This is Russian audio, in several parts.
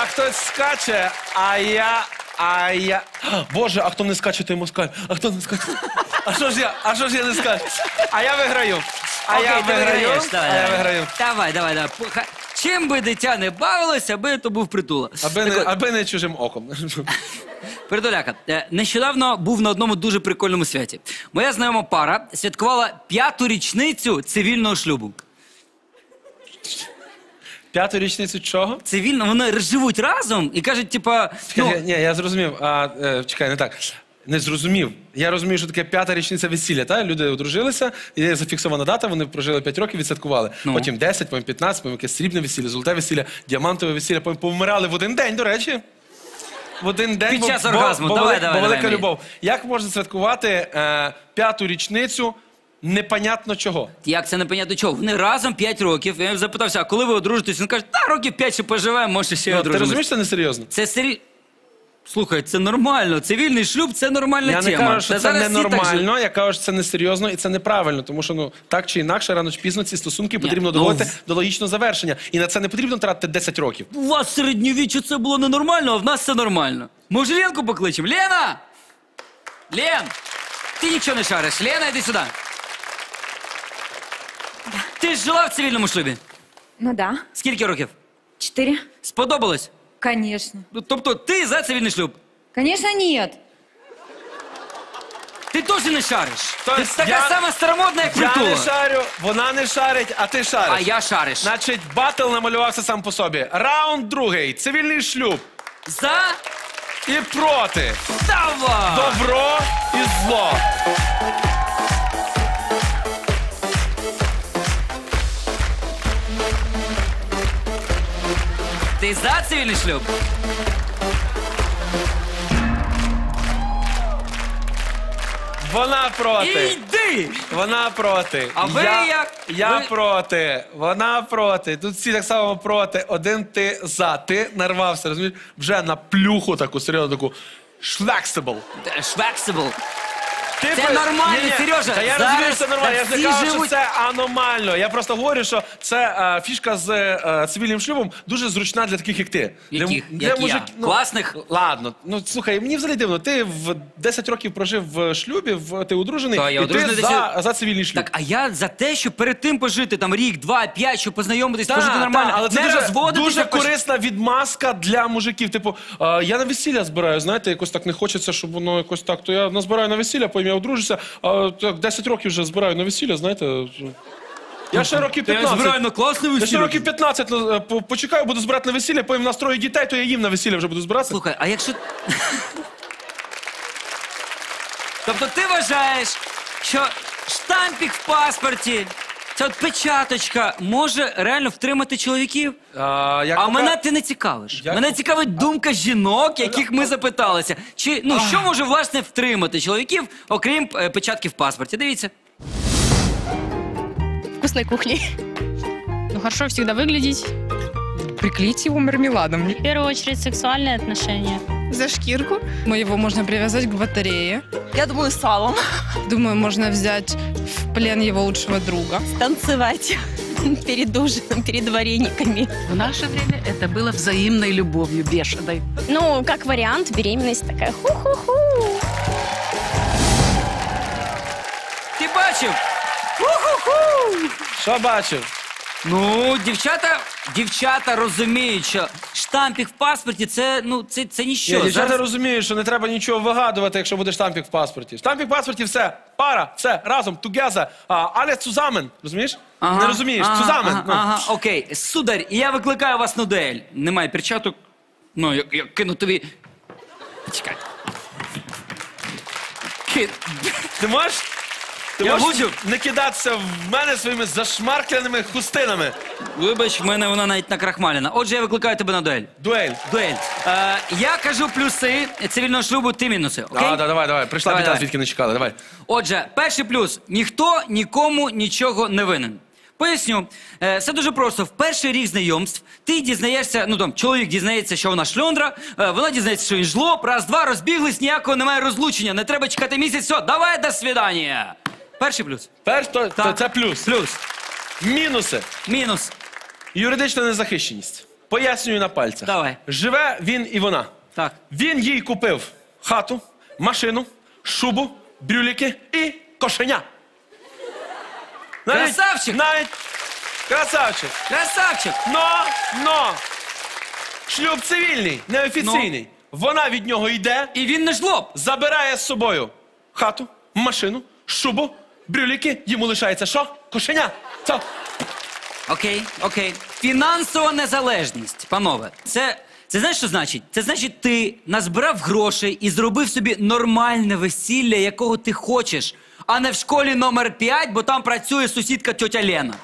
а хтось скаче, а я. А я. Боже, а хто не скаче, той москаль. А хто не скаче? А що ж я? А що ж я не скачу? А я виграю. А я Окей, ти виграю. виграєш. А я давай. виграю. Давай, давай, давай. Чим би дитя не бавилося, аби то був притула. Аби не, аби не чужим оком. Притуляка, е, нещодавно був на одному дуже прикольному святі. Моя знайома пара святкувала п'яту річницю цивільного шлюбу. П'яту річницю чого? Цивільно, вони живуть разом і кажуть, типа, ну, Ні, ні, я зрозумів. А, е, чекай, не так. Не зрозумів. Я розумію, що таке п'ята річниця весілля. Та? Люди одружилися, є зафіксована дата, вони прожили 5 років, відсвяткували. Ну. Потім 10, потім 15, потім якесь срібне весілля, золоте весілля, діамантове весілля, потім повмирали в один день, до речі. В один день. Під час бо- оргазму. Бо, Давай, вели- давай, бо давай, велика Мій. любов. Як можна святкувати е, п'яту річницю непонятно чого? як це непонятно чого? Вони разом 5 років. Я запитався, а коли ви одружитесь? Він каже, та років 5 ще поживемо, може ще й Ну, ти одружимось. розумієш, це несерйозно? Це сері... Слухай, це нормально. Цивільний шлюб це нормальна Я не тема. кажу, що Та це зараз всі так ненормально, я кажу, що це несерйозно і це неправильно, тому що ну так чи інакше, рано чи пізно ці стосунки потрібно ну, доводити в- до логічного завершення. І на це не потрібно тратити 10 років. У вас в середньовіччі це було ненормально, а в нас це нормально. Може, Ленку покличемо? Лена! Лен! Ти нічого не шариш. Лена, йди сюди. Ти ж жила в цивільному шлюбі. Ну да. Скільки років? Четыре. Сподобалось? Конечно. Ну, Тобто ти за цивільний шлюб. Конечно, нет. Ти теж не шариш. Тобто ти така я- сама старомодна, як Я притула. не шарю, вона не шарить, а ти шариш. А я шариш. Значить, батл намалювався сам по собі. Раунд другий. Цивільний шлюб. За І проти. Давай! Добро і зло. Ти за цивільний шлюб? Вона проти. Іди! Вона проти. А ви я, як? Я Ви- проти. Вона проти. Тут всі так само проти. Один ти за. Ти нарвався, розумієш? Вже на плюху таку, серйозну таку. Шлексибл. Швексибл. Ти Це нормально, Ні-ні, Сережа. Та я Зараз розумію, що це нормально. Я ж всі не кажу, що живуть- це аномально. Я просто говорю, що це е, фішка з е, цивільним шлюбом дуже зручна для таких, як ти. Яких? Для, Як я? мужик- Класних? Ладно, ну слухай, мені взагалі дивно. Ти в 10 років прожив в шлюбі, в ти одружений, Та, я і одружений ти 10 за, за цивільний шлюб. Так, а я за те, щоб перед тим пожити там рік, два, п'ять, щоб познайомитись, Та, пожити та, нормально. але це не дуже, розводитися, дуже корисна відмазка для мужиків. Типу, е, я на весілля збираю, знаєте, якось так не хочеться, щоб воно якось так. То я назбираю на весілля, потім я одружуся, а так 10 років вже збираю на весілля, знаєте. Я ще років Та я 15. збираю на класне Я ще весілля. років 15 е, по- почекаю, буду збирати на весілля, потім настрою дітей, то я їм на весілля вже буду збиратися. Слухай, а якщо. тобто ти вважаєш, що штампік в паспорті, ця от печаточка може реально втримати чоловіків? А, як А мене ти не цікавиш. Як- Мене цікавить думка жінок, яких ми запиталися. Чи ну що може власне втримати чоловіків, окрім е, печатки в паспорті? Дивіться. вкусной кухни. Ну, хорошо всегда выглядеть. Приклейте его мармеладом. В первую очередь сексуальные отношения. За шкирку. Его можно привязать к батарее. Я думаю, салом. Думаю, можно взять в плен его лучшего друга. Танцевать перед ужином, перед варениками. В наше время это было взаимной любовью бешеной. Ну, как вариант, беременность такая ху-ху-ху. Ти бачив? Що бачив? Ну, дівчата, дівчата розуміють, що штампік в паспорті це ну це, це ніщо. Ні, дівчата Зараз- розуміють, що не треба нічого вигадувати, якщо буде штампік в паспорті. Штампік в паспорті все, пара, все, разом, together, але цузамен, розумієш? не розумієш, ага, цузамен. Ага, ну. ага, окей. Сударь, я викликаю вас на дуель. Немає перчаток. Ну, я, я кину тобі. Чекай. Ки... Ти можеш? Ти Я можеш буду. не кидатися в мене своїми зашмаркляними хустинами. Вибач, в мене вона навіть накрахмалена. Отже, я викликаю тебе на дуель. Дуель. Дуель. Е, я кажу плюси цивільного шлюбу, ти мінуси. Окей? А, да, давай, давай. Прийшла Давай, біда, давай. звідки не чекали. Давай. Отже, перший плюс: ніхто нікому нічого не винен. Поясню, Е, все дуже просто. В перший рік знайомств ти дізнаєшся, ну там чоловік дізнається, що вона шльондра, е, вона дізнається, що він жлоб, раз, два, розбіглись, ніякого немає розлучення. Не треба чекати місяць, все, давай до свидання. Перший плюс. Перш то, то Так. це плюс. Плюс. Мінуси. Мінус. Юридична незахищеність. Пояснюю на пальцях. Давай. Живе він і вона. Так. Він їй купив хату, машину, шубу, брюліки і кошеня. Красавчик! Навіть красавчик. Красавчик! Но, но, шлюб цивільний, неофіційний. Вона від нього йде, І він не жлоб. забирає з собою хату, машину, шубу, брюліки. Йому лишається що? Кошеня. Це Окей, окей. Фінансова незалежність, панове. Це, це знаєш, що значить? Це значить, ти назбирав грошей і зробив собі нормальне весілля, якого ти хочеш, а не в школі номер 5, бо там працює сусідка тьотя Лена.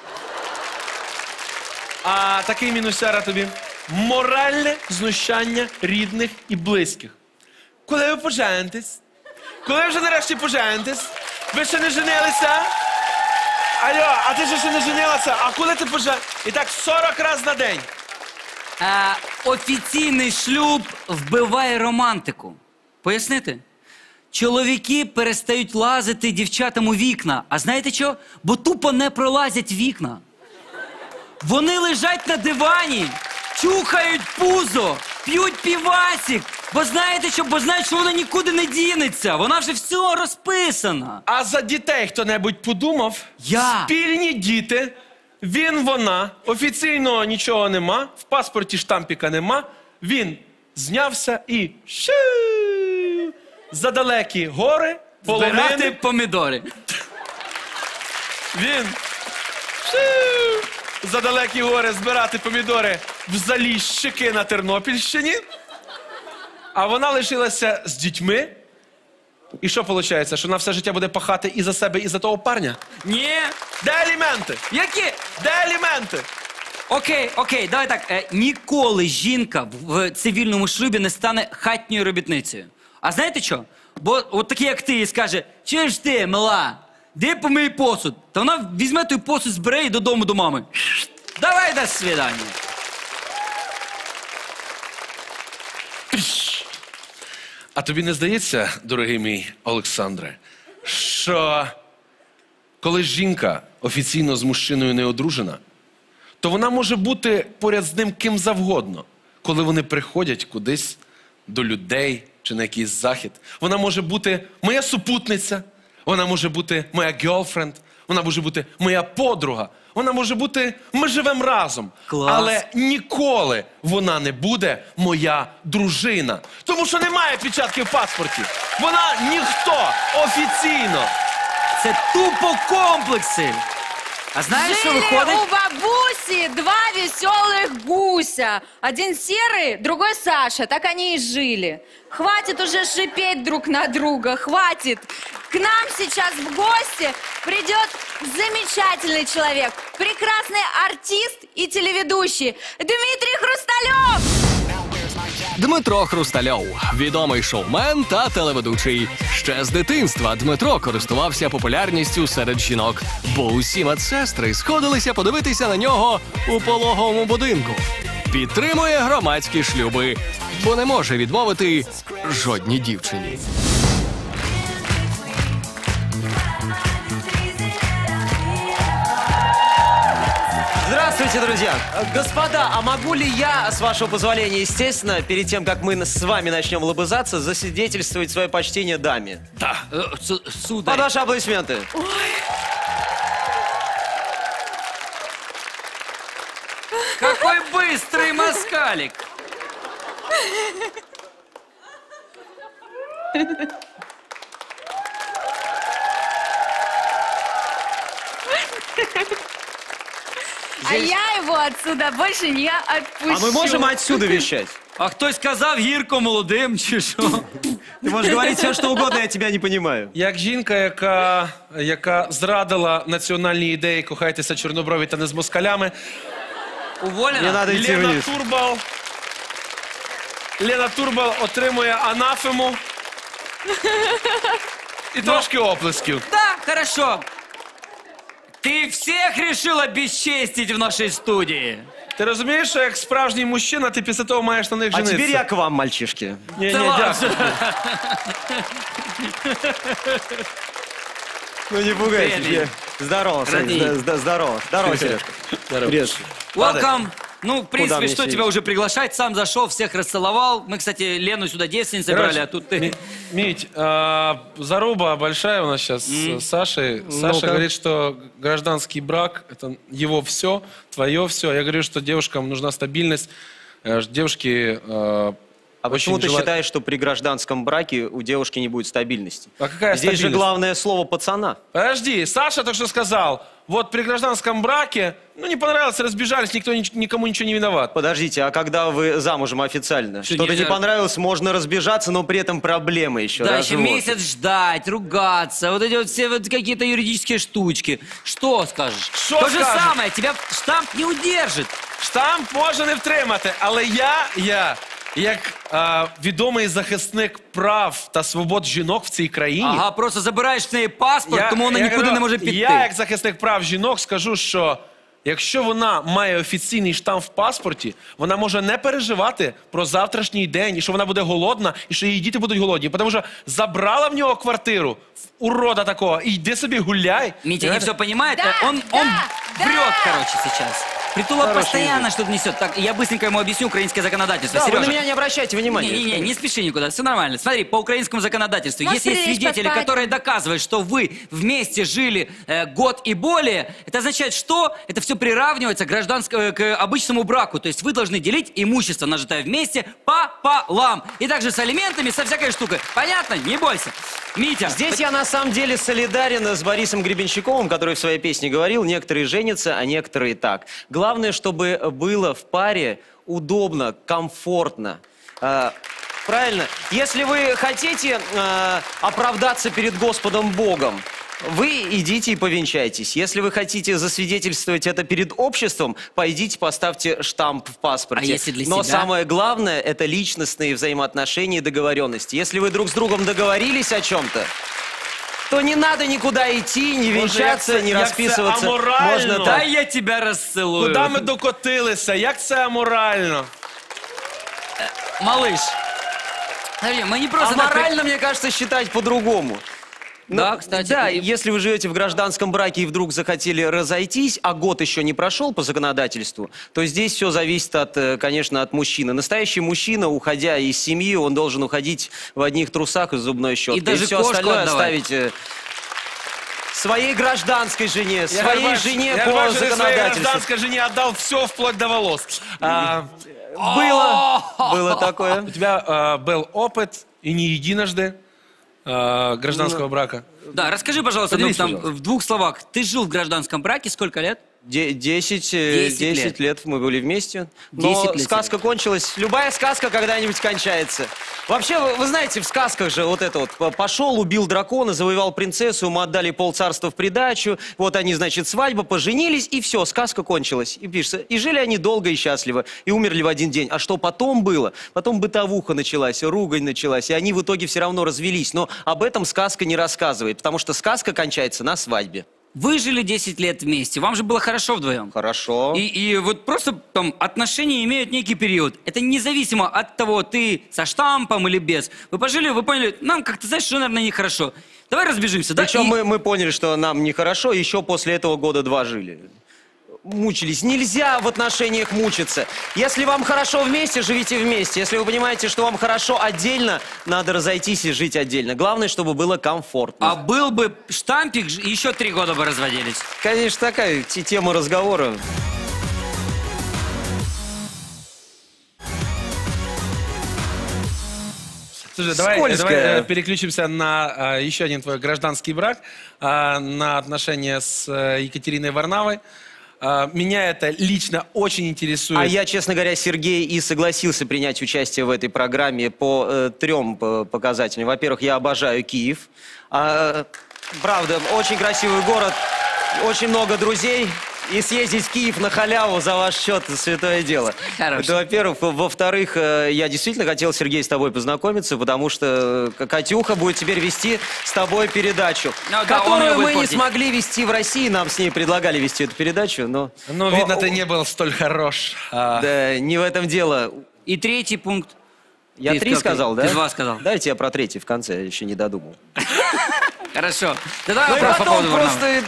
А такий мінусяра тобі. Моральне знущання рідних і близьких. Коли ви поженитесь? Коли ви вже нарешті поженитесь? Ви ще не женилися? Алло, а ти же ще не женилася? А коли ти пожен... І так 40 разів на день. Е, офіційний шлюб вбиває романтику. Пояснити? Чоловіки перестають лазити дівчатам у вікна. А знаєте що? Бо тупо не пролазять вікна. Вони лежать на дивані, чухають пузо, п'ють півасік. Бо знаєте що? Бо знають, що вона нікуди не дінеться. Вона вже все розписана. А за дітей хто-небудь подумав? Я. Спільні діти. Він, вона. Офіційно нічого нема. В паспорті штампіка нема. Він знявся і щу, за далекі гори, Збирати полонини. помідори. Він щу, за далекі гори збирати помідори в Заліщики на Тернопільщині. А вона лишилася з дітьми. І що виходить? Що вона все життя буде пахати і за себе, і за того парня? Ні. Де аліменти? Які? Де аліменти? Окей, окей, давай так. Е, ніколи жінка в, цивільному шлюбі не стане хатньою робітницею. А знаєте що? Бо от такий, як ти, і скаже: чуєш ти, мила, де помий посуд? Та вона візьме той посуд, збере і додому до мами. Давай до свидання. А тобі не здається, дорогий мій Олександре, що коли жінка офіційно з мужчиною не одружена, то вона може бути поряд з ним ким завгодно, коли вони приходять кудись до людей чи на якийсь захід. Вона може бути моя супутниця, вона може бути моя гьолфренд, вона може бути моя подруга, вона може бути ми живемо разом. Клас. Але ніколи вона не буде моя дружина. Тому що немає печатки в паспорті. Вона ніхто офіційно. Це тупо комплекси. А знаєш, що Жили виходить? у бабуси два веселых гуся. Один серый, другой Саша. Так они и жили. Хватит уже шипеть друг на друга, хватит. К нам сейчас в гости придет замечательный человек, прекрасный артист и телеведущий Дмитрий Хрусталев. Дмитро Хрустальов, відомий шоумен та телеведучий. Ще з дитинства Дмитро користувався популярністю серед жінок, бо усі медсестри сходилися подивитися на нього у пологовому будинку. Підтримує громадські шлюби, бо не може відмовити жодній дівчині. Друзья! Э, Господа, а могу ли я, с вашего позволения, естественно, перед тем, как мы с вами начнем лобызаться, засвидетельствовать свое почтение даме? Да. Су- Под Сударь. ваши аплодисменты. Какой быстрый москалик! А я его отсюда больше не отпущу. А мы можем отсюда вещать? А хтось сказав гірко молодим, чи що? Ты можешь говорить все, что угодно, я тебя не понимаю. Як жінка, яка, яка зрадила національні ідеї кохайтеся чорноброві та не з москалями, Не Уволена? надо идти Лена вниз. Турбал. Лена Турбал отримує анафему. І трошки оплесків. Да, хорошо. Ты всех решил обесчестить в нашей студии. Ти розумієш, що як справжній мужчина, ти після того маєш на них А женитися? теперь я к вам, мальчишки. Ні, ні, Та ладно. дякую. Ну не пугайтесь. Привет. я- Здорово, Сань, Ради. зда- зда- здорово. Здорово, Сережка. Привет. Welcome, ну, в принципе, что сидеть? тебя уже приглашать? Сам зашел, всех расцеловал. Мы, кстати, Лену сюда девственницей Короче, брали, а тут ты... Ми- Мить, а, заруба большая у нас сейчас с Сашей. Саша Ну-ка. говорит, что гражданский брак – это его все, твое все. Я говорю, что девушкам нужна стабильность. Э, Девушки э, А почему очень ты жела- считаешь, что при гражданском браке у девушки не будет стабильности? А какая Здесь же стабильность? главное слово пацана. Подожди, Саша только что сказал, вот при гражданском браке, ну не понравилось, разбежались, никто ни- никому ничего не виноват. Подождите, а когда вы замужем официально? Что, Что-то не нельзя? понравилось, можно разбежаться, но при этом проблемы еще. Да, еще развод. месяц ждать, ругаться, вот эти вот все вот какие-то юридические штучки. Что скажешь? Що То же скажу? самое, тебя штамп не удержит. Штамп може не втримати, але я, я, як е, відомий захисник прав та свобод жінок в цій країні. Ага, просто забираєш в неї паспорт, тому вона нікуди кажу, не може піти. Я, як захисник прав жінок, скажу, що якщо вона має офіційний штамп в паспорті, вона може не переживати про завтрашній день, і що вона буде голодна, і що її діти будуть голодні. Тому що забрала в нього квартиру, в урода такого, і йди собі гуляй. Митя не все понимает, Да, он, да, он да. врет, короче, сейчас. Притула Хороший постоянно что-то несет. Так, я быстренько ему объясню украинское законодательство. Да, вы на меня не обращайте внимания. Не-не-не, не спеши никуда, все нормально. Смотри, по украинскому законодательству, Может, если есть свидетели, поспать? которые доказывают, что вы вместе жили э, год и более, это означает, что это все приравнивается к, гражданскому, к обычному браку. То есть вы должны делить имущество, нажитое вместе, пополам. И также с алиментами, со всякой штукой. Понятно? Не бойся. Митя, Здесь я на самом деле солидарен с Борисом Гребенщиковым, который в своей песне говорил, некоторые женятся, а некоторые так. Главное, чтобы было в паре удобно, комфортно. А, правильно? Если вы хотите а, оправдаться перед Господом Богом, вы идите и повенчайтесь. Если вы хотите засвидетельствовать это перед обществом, пойдите, поставьте штамп в паспорте. А если для Но себя? самое главное – это личностные взаимоотношения и договоренности. Если вы друг с другом договорились о чем-то, то не надо никуда идти, не венчаться, не як це розписуватися. аморально. Можна да так. я тебя расцелую. Куди ми докотилися? Як це аморально? Малыш. Смотри, мы не просто... так при- морально, мне кажется, считать по-другому. Ну, Да, кстати. Да, И- если вы живете в гражданском браке и вдруг захотели разойтись, а год еще не прошел по законодательству, то здесь все зависит от, э, конечно, от мужчины. Настоящий мужчина, уходя из семьи, он должен уходить в одних трусах и зубной щеткой. даже все кошку остальное отдавать. оставить э, своей гражданской жене, Я своей говорю, жене я по что ты своей законодательству. гражданской жене отдал все вплоть до волос. А, Было, было такое. у тебя а, был опыт, и не единожды, а, гражданского брака. Да, расскажи, пожалуйста, ну, Поделись, там, пожалуйста. в двух словах. Ты жил в гражданском браке сколько лет? Де- Десять, э, 10 10 лет. лет. мы были вместе. 10 Но лет сказка кончилась. Любая сказка когда-нибудь кончается. Вообще, вы, вы знаете, в сказках же вот это вот по- пошел, убил дракона, завоевал принцессу, ему отдали полцарства в придачу. Вот они, значит, свадьба, поженились, и все, сказка кончилась. И пишется, и жили они долго и счастливо, и умерли в один день. А что потом было? Потом бытовуха началась, ругань началась, и они в итоге все равно развелись. Но об этом сказка не рассказывает, потому что сказка кончается на свадьбе. Вы жили 10 лет вместе, вам же было хорошо вдвоем. Хорошо. И, и вот просто там отношения имеют некий период. Это независимо от того, ты со штампом или без. Вы пожили, вы поняли, нам как-то, знаешь, что, наверное, нехорошо. Давай разбежимся, да? Причем И- мы, мы поняли, что нам нехорошо, еще после этого года два жили. Мучились. Нельзя в отношениях мучиться. Если вам хорошо вместе, живите вместе. Если вы понимаете, что вам хорошо отдельно, надо разойтись и жить отдельно. Главное, чтобы было комфортно. А был бы штампик, еще три года бы разводились. Конечно, такая те- тема разговора. Слушай, давай, Скользкая. давай э, переключимся на э, еще один твой гражданский брак, э, на отношения с Екатериной Варнавой. Э, меня это лично очень интересует. А я, честно говоря, Сергей и согласился принять участие в этой программе по э, трем э, показателям. Во-первых, я обожаю Киев. А, правда, очень красивый город, очень много друзей. И съездить в Киев на халяву за ваш счет – святое дело. Хорошо. Это, во-первых. Во-вторых, э, я действительно хотел, Сергей, с тобой познакомиться, потому что э, Катюха будет теперь вести с тобой передачу, Ну да, которую мы не смогли вести в России. Нам с ней предлагали вести эту передачу, но... Ну, видно, ты не был столь хорош. А, Да, не в этом дело. И третий пункт. Я Ты три сказал, сказал, да? ты два сказал. Дайте я про третий в конце, я еще не додумал. Хорошо. Да давай Ну и вопрос по поводу просто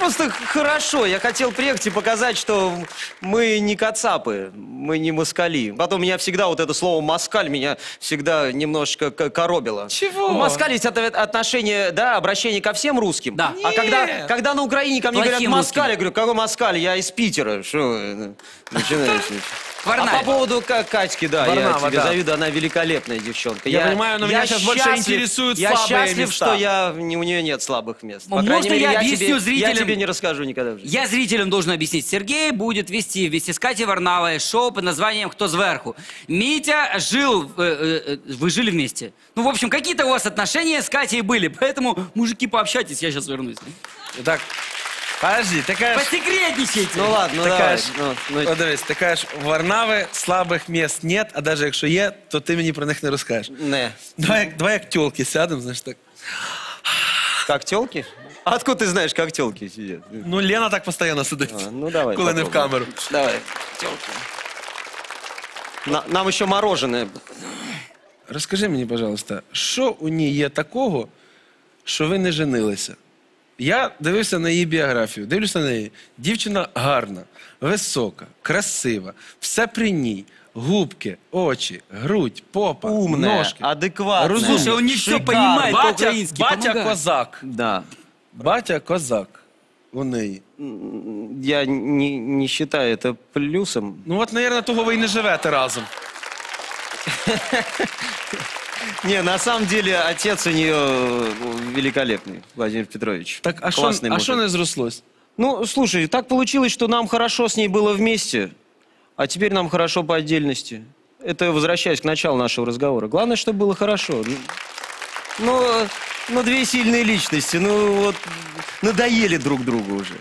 просто хорошо. Я хотел приехать и показать, что мы не кацапы, мы не москали. Потом меня всегда вот это слово «москаль» меня всегда немножечко к- коробило. Чего? Москаль есть это отношение, да, обращение ко всем русским. Да. А когда, когда на Украине ко мне Плохим говорят «москаль», я говорю, какой москаль? Я из Питера. Что вы начинаете? А по поводу Ка- Катьки, да, Варнава, я тебе да. завидую, она великолепная девчонка. Я понимаю, но меня сейчас больше интересуют Я слабые счастлив, места. что я, не- у нее нет слабых мест. По Можно крайней мере, я объясню тебе, я зрителям? тебе не расскажу никогда в жизни. Я зрителям должен объяснить. Сергей будет вести вместе с Катей Варнавой шоу под названием «Кто сверху». Митя жил... э, э, э, вы жили вместе. Ну, в общем, какие-то у вас отношения с Катей были. Поэтому, мужики, пообщайтесь, я сейчас вернусь. Так, подожди, ти кажеш... Посекретничайте. Ну ладно, ну Ти давай. кажеш, Ну, ну, О, дивись, ти кажеш, в Варнави слабих міст нет, а навіть якщо є, то ти мені про них не розкажеш. не. Давай, як- давай як тёлки сядемо, знаєш, так. Как телки? А откуда ты знаешь, как телки сидят? Ну, Лена так постійно сидить. А, ну давай. Коли не в попробуем. камеру. Давай. Телки. На- нам еще мороженое. Розкажи мені, пожалуйста, що у ній є такого, що ви не женилися? Я дивився на її біографію, дивлюся на неї. Дівчина гарна, висока, красива, все при ній. Губки, очі, грудь, попа, Умная, ножки. адекватная. Слушай, он не все понимает Батя, по-украински. батя козак. Да. Батя козак у неї. Я не, не считаю это плюсом. Ну от, мабуть, того ви і не живете разом. Не, на самом деле отец у нее э, великолепный, Владимир Петрович. Так, а Классный а не? Ну, слушай, так получилось, что нам хорошо с ней было вместе, а теперь нам хорошо по отдельности. Это возвращаясь к началу нашего разговора. Главное, чтобы было хорошо. Ну, Ну, ну, две сильные личности, ну вот, надоели друг другу уже.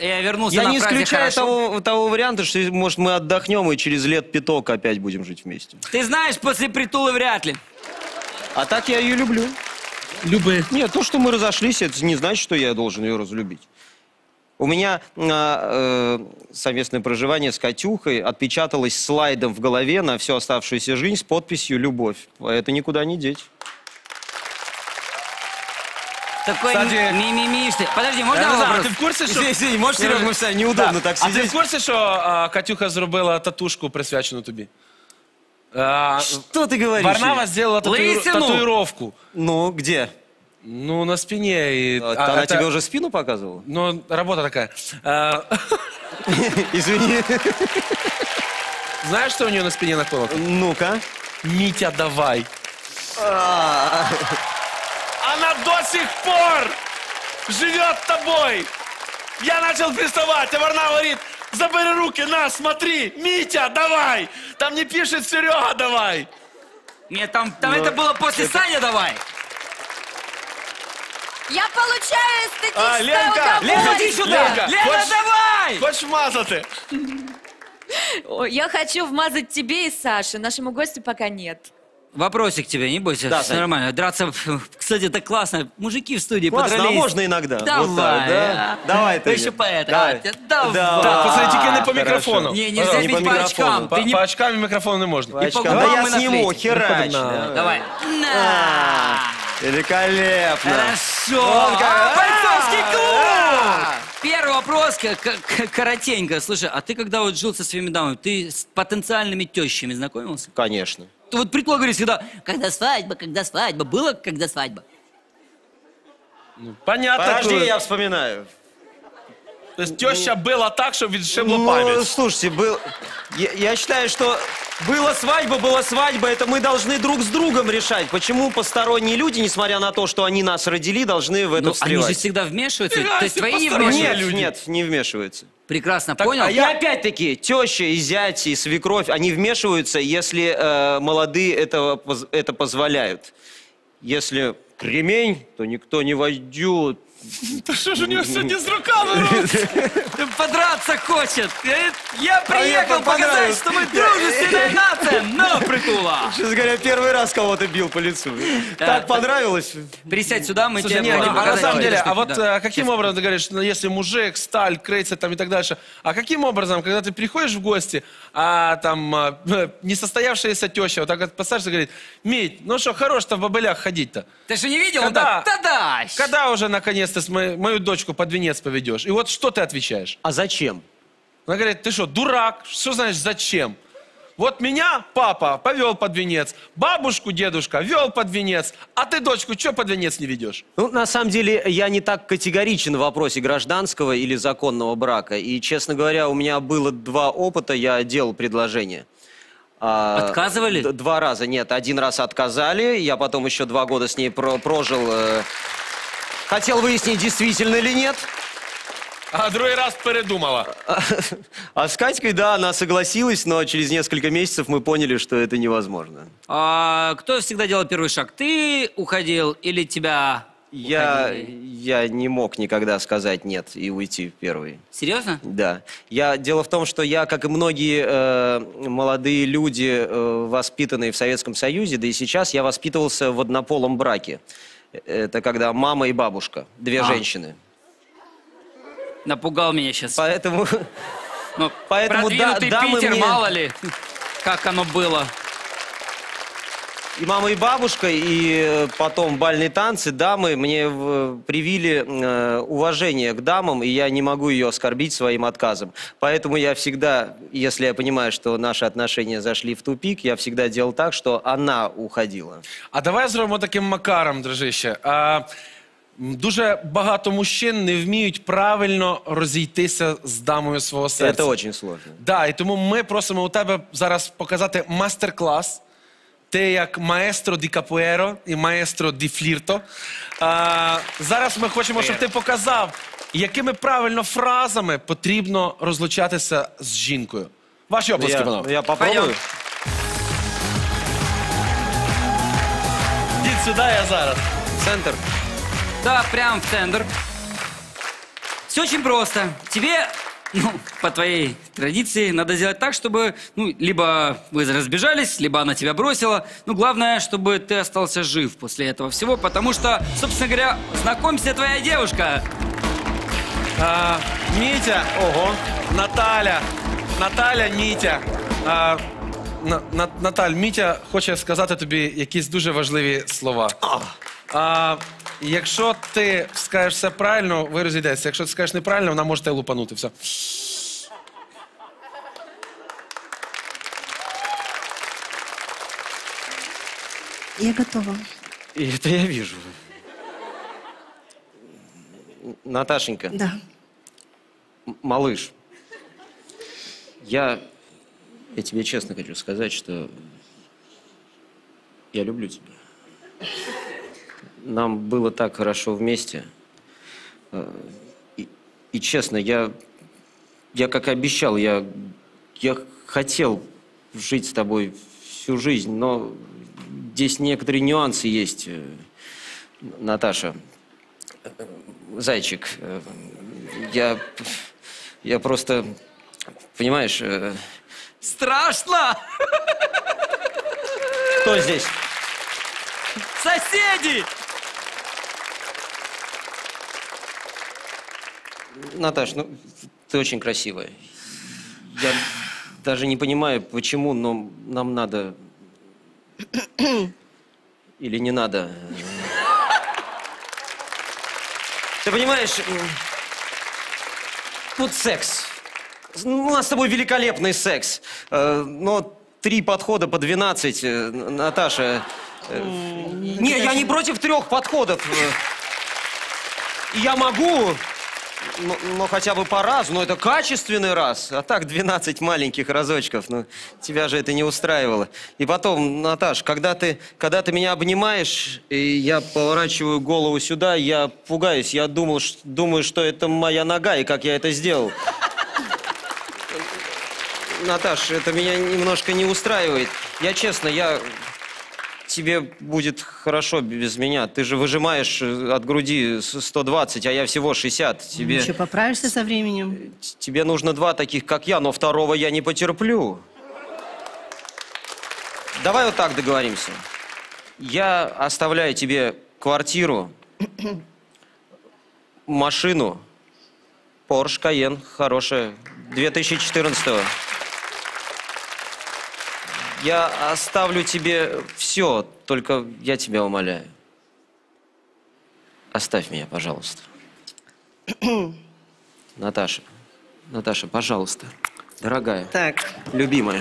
Я вернулся Я на не исключаю «хорошо». того, того варианта, что, может, мы отдохнем и через лет пяток опять будем жить вместе. Ты знаешь, после притула вряд ли. А так я ее люблю. Люби. Нет, то, что мы разошлись, это не значит, что я должен ее разлюбить. У меня а, э, совместное проживание с Катюхой отпечаталось слайдом в голове на всю оставшуюся жизнь с подписью «Любовь». Это никуда не деть. Такой Кстати- мимимишный. Подожди, можно Я не знаю, а вопрос? ти в курсі, що... Извини, извини, можешь, Сереж, мы все неудобно так А ти в сидеть. курсі, що а, Катюха зробила татушку, присвячену тобі? А, Что ты говоришь? Варнава сделала татуир- Лысину? татуировку. Ну, где? Ну, на спине. И, А, а, Она это- тебе уже спину показывала? Ну, работа такая. А, Извини. знаешь, что у нее на спине наколото? Ну-ка. Митя, давай. А, Она до сих пор живет тобой. Я начал приставать, а Варнава говорит, забери руки, на, смотри, Митя, давай. Там не пишет Серега, давай. Нет, там, там это было после Саня давай. Я получаю А, эстетическое Ленка, удовольствие. Лена, иди сюда. Ленка, Лена, хочешь- давай! Хочешь мазати? Ой, Я хочу вмазать тебе и Саше. Нашему гостю пока нет. Вопросик тебе, не бойся, Да, все Сань. нормально. Драться, кстати, это классно. Мужики в студии Классно, а подрались. можно иногда? Давай, Вот так, да? а? Давай, Ты ты. еще поэт. Давай. А, давай. Да. Так, тільки не по Хорошо. мікрофону. Не, нельзя не бить по по микрофону. очкам. По, Ты не... по очкам и микрофону не можно. И по Да губам я и на сниму, флейте. херач. На. да. Давай. А, Великолепно. Хорошо. Как. А, Бойцовский А, клуб! Первый вопрос, к- к- к- коротенько. Слушай, а ты когда вот жил со своими дамами, ты с потенциальными тещами знакомился? Конечно. Вот предлог говоришь всегда, когда свадьба, когда свадьба. Было, когда свадьба? Понятно. Подожди, я вспоминаю. То есть теща была так, что відшибла Ну, память. слушайте, был... Я, я считаю, что была свадьба, была свадьба, это мы должны друг с другом решать. Почему посторонние люди, несмотря на то, что они нас родили, должны в это Ну, они встревать? же всегда вмешиваются. Фига То есть себе, твои не посторонние вмешиваются? Нет, люди. нет, не вмешиваются. Прекрасно, Так, понял? а И я- опять-таки, теща и зять, и свекровь, они вмешиваются, если э, молодые этого, поз- это позволяют. Если кремень, то никто не войдет. Та що ж у нього сьогодні з руками? Ты подраться хочет. Говорит, Я приехал показать, что мы дружественная нация, но притула. Честно говоря, первый раз кого-то бил по лицу. Так понравилось. Присядь сюда, мы тебе не, будем а на показать самом деле, а вот э, каким образом ты говоришь, ну, если мужик, сталь, крейцер там и так дальше, а каким образом, когда ты приходишь в гости, а там а, несостоявшаяся теща вот так вот посаживается и говорит, Мить, ну что, хорош-то в бобылях ходить-то? Ты что, не видел? Когда- да-да. Когда уже наконец венец ты с мо- мою дочку под венец поведешь? И вот что ты отвечаешь? А зачем? Она говорит, ты что, дурак? Что значит зачем? Вот меня папа повел под венец, бабушку дедушка вел под венец, а ты дочку что под венец не ведешь? Ну, на самом деле, я не так категоричен в вопросе гражданского или законного брака. И, честно говоря, у меня было два опыта, я делал предложение. А, Отказывали? Два раза, нет. Один раз отказали, я потом еще два года с ней про- прожил. э, Хотел выяснить, действительно или нет. А другой раз передумала. А с Катькой, да, она согласилась, но через несколько месяцев мы поняли, что это невозможно. А кто всегда делал первый шаг? Ты уходил или тебя Я, уходили? я не мог никогда сказать нет и уйти первый. Серьезно? Да. Я, дело в том, что я, как и многие э, молодые люди, э, воспитанные в Советском Союзе, да и сейчас я воспитывался в однополом браке. Это когда мама и бабушка, две А. женщины. Напугал меня сейчас. Поэтому Ну, поэтому да- дамы Питер, мне- мало ли, как оно было. и мама, и бабушка, и потом бальные танцы, дамы мне привили э, уважение к дамам, и я не могу ее оскорбить своим отказом. Поэтому я всегда, если я понимаю, что наши отношения зашли в тупик, я всегда делал так, что она уходила. А давай зробимо таким макаром, дружище. А, дуже багато мужчин не вміють правильно розійтися з дамою свого серця. Это очень сложно. Да, і тому ми просимо у тебе зараз показати мастер-клас. Ти як маестро ді капуеро і маестро ді флірто. А, зараз ми хочемо, щоб ти показав, якими правильно фразами потрібно розлучатися з жінкою. Ваші оплески, Я, панове. я попробую. Пойдем. Сюди, я зараз. Центр. Да, прям в тендер. Все очень просто. Тебе, ну, по твоей традиции, надо сделать так, чтобы, ну, либо вы разбежались, либо она тебя бросила. Ну, главное, чтобы ты остался жив после этого всего, потому что, собственно говоря, знакомься, твоя девушка. А, Мітя, ого, Наталя, Наталя, Мітя. А, на, на, Наталь, Мітя хоче сказати тобі якісь дуже важливі слова. А, якщо ти скажеш все правильно, ви розійдетеся. Якщо ти скажеш неправильно, вона може тебе лупанути. Все. Я готова. И это я вижу. Наташенька, Да. м- малыш, я, я тебе честно хочу сказать, что я люблю тебя. Нам было так хорошо вместе. Э, И, и честно, я, я как и обещал, я, я хотел жить с тобой всю жизнь, но здесь некоторые нюансы есть. Э, Наташа, э, зайчик, я, я просто, понимаешь, Страшно! кто здесь? Соседи! Наташ, ну, ты очень красивая. Я даже не понимаю, почему, но нам надо... Или не надо. Ты понимаешь, вот секс. У нас с тобой великолепный секс. Э, Но три подхода по 12, э, Наташа... э, Не, я не против трех подходов. Я могу, но, но хотя бы по разу, но это качественный раз. А так 12 маленьких разочков, ну, тебя же это не устраивало. И потом, Наташ, когда ты, когда ты меня обнимаешь, и я поворачиваю голову сюда, я пугаюсь, я думал, ш- думаю, что это моя нога, и как я это сделал. Наташ, это меня немножко не устраивает. Я честно, я... Тебе будет хорошо без меня. Ты же выжимаешь э, от груди с- 120, а я всего 60. Тебе, Еще поправишься со временем. тебе нужно два таких, как я, но второго я не потерплю. Давай вот так договоримся. Я оставляю тебе квартиру, машину, Porsche Cayenne, хорошая, 2014 -го. Я оставлю тебе все, только я тебя умоляю. Оставь меня, пожалуйста. Наташа, Наташа, пожалуйста, дорогая, Так, любимая,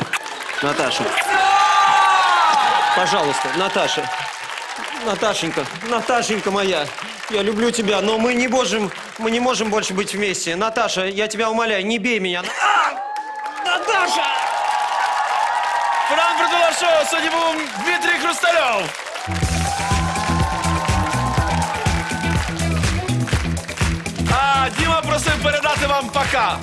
Наташа. Пожалуйста, Наташа. Наташенька, Наташенька моя, я люблю тебя, но мы не можем, мы не можем больше быть вместе. Наташа, я тебя умоляю, не бей меня. А! Наташа! Франкфуртове шоу сьогодні був Дмитрій Хрустальов. А Діма просив передати вам пока.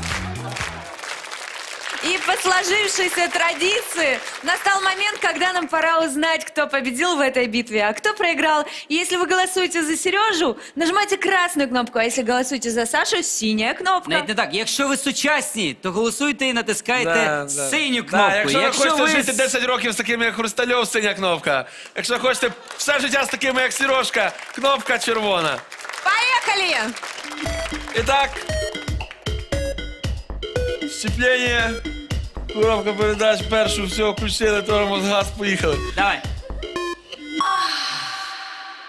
И по сложившейся традиции настал момент, когда нам пора узнать, кто победил в этой битве, а кто проиграл. И если вы голосуете за Сережу, нажимайте красную кнопку, а если голосуете за Сашу, синяя кнопка. Навіть не так. Якщо ви сучасні, то голосуйте і натискайте Да, да. синю Да, кнопку. якщо ви хочете ви жити 10 років з такими як Хрустальов, синя кнопка. Якщо хочете все життя з такими як Сережка, кнопка червона. Поехали! І так. Щеплення. Коробка передач першу, все, включили, тормоз, газ, поїхали. Давай.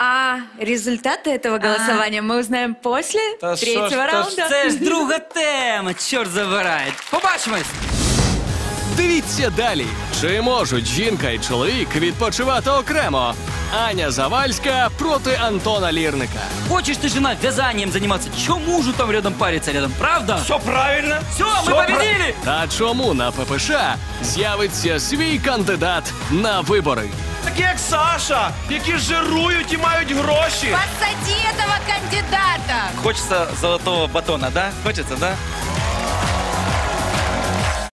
А результаты этого голосования мы узнаем после Да что ж, третьего да раунда. Це ж друга тема, чорт забирає. Побачимось! Дивіться далі. Чи можуть жінка і чоловік відпочивати окремо? Аня Завальська проти Антона Лірника. Хочешь ты, жена, вязанием заниматься? Чё мужу там рядом париться рядом, правда? Все правильно. Все, мы победили! Та чому на ППШ з'явиться свій кандидат на вибори? Такі як Саша, які жирують і мають гроші. Посади этого кандидата! Хочется золотого батона, да? Хочется, да?